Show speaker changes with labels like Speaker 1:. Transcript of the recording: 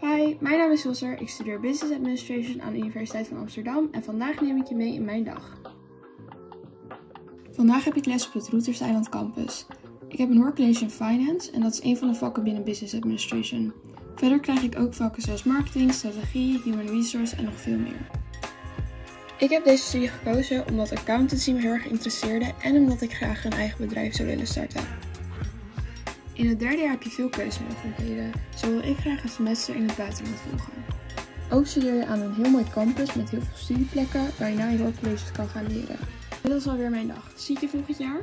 Speaker 1: Hi, mijn naam is Wilser. Ik studeer Business Administration aan de Universiteit van Amsterdam en vandaag neem ik je mee in mijn dag. Vandaag heb ik les op het Routers Eiland Campus. Ik heb een hoorcollege in Finance en dat is een van de vakken binnen Business Administration. Verder krijg ik ook vakken zoals marketing, strategie, human resource en nog veel meer. Ik heb deze studie gekozen omdat accountancy me heel erg interesseerde en omdat ik graag een eigen bedrijf zou willen starten. In het derde jaar heb je veel keuzemogelijkheden. Zo wil ik graag een semester in het buitenland volgen. Ook studeer je aan een heel mooi campus met heel veel studieplekken waar je na je hoorcolleges kan gaan leren. Dit was alweer mijn dag. Zie ik je volgend jaar?